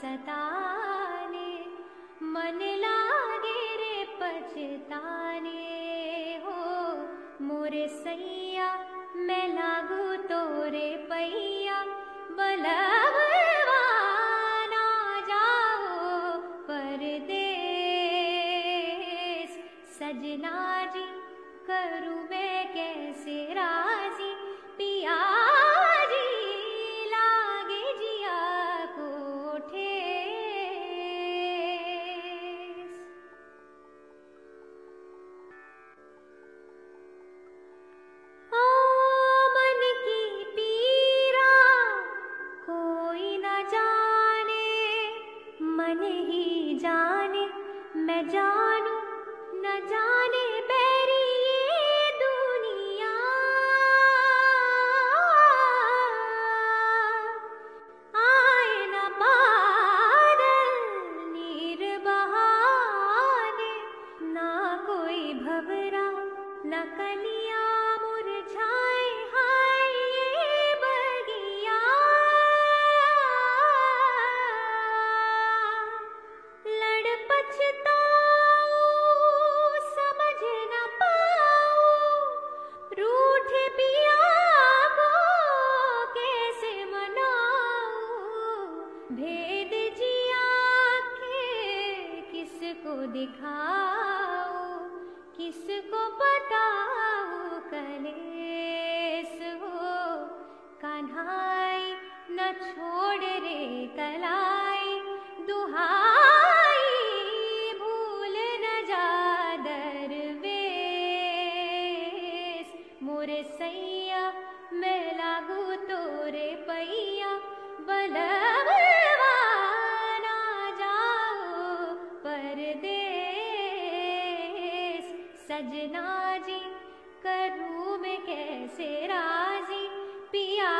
सताने, मन लागे रे पछताने हो। मोरे सैया, मैं लागू तोरे पैया बलवान जाओ परदेश सजना जी, करू मैं कैसे राज़ी? पिया जानू न जाने किसको दिखाऊँ किसको बताऊँ कलेस हो? कन्हाई न छोड़ रे कलाई, दुहाई भूल न जा दरवेश। मोरे सैया मैं सजना जी करूँ मैं कैसे राज़ी? पिया